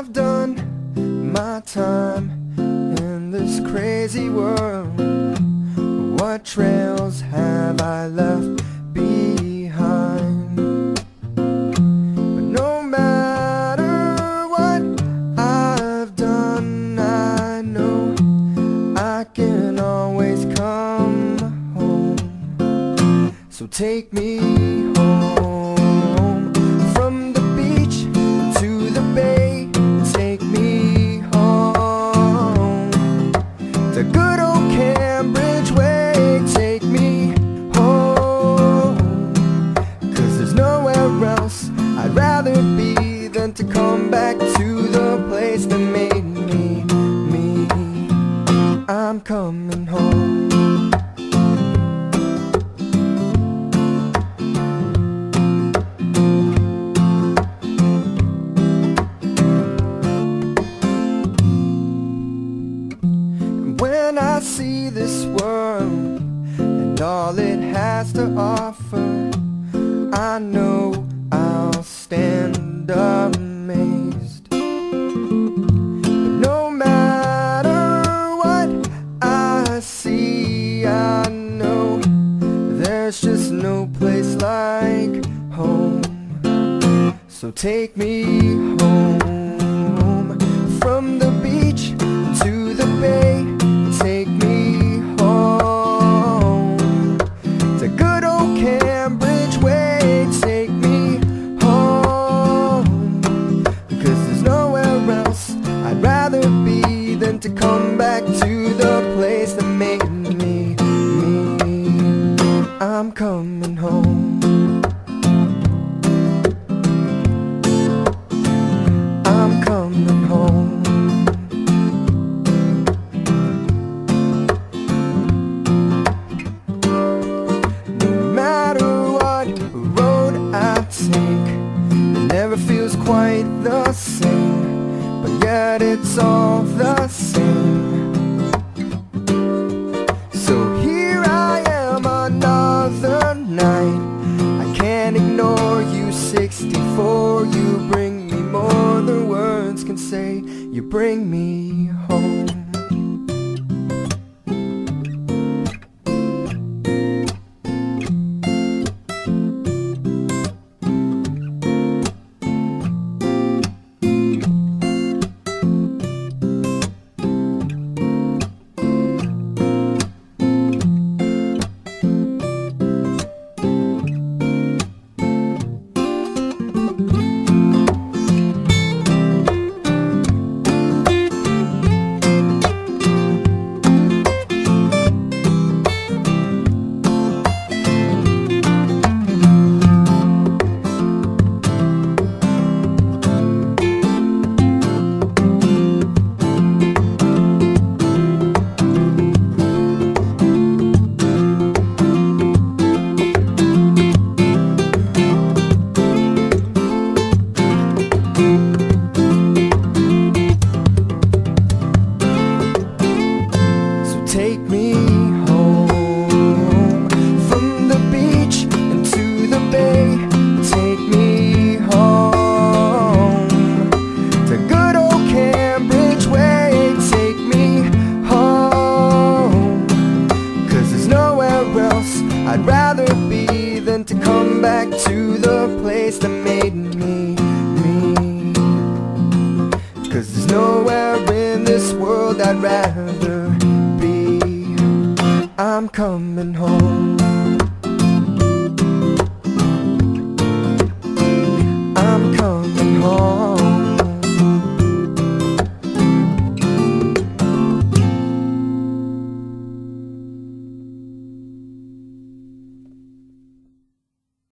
I've done my time this crazy world. What trails have I left behind? But no matter what I've done, I know I can always come home. So take me I'm coming home. When I see this world and all it has to offer, I know So take me home quite the same, but yet it's all the same. So here I am another night. I can't ignore you, 64. You bring me more than words can say. You bring me home.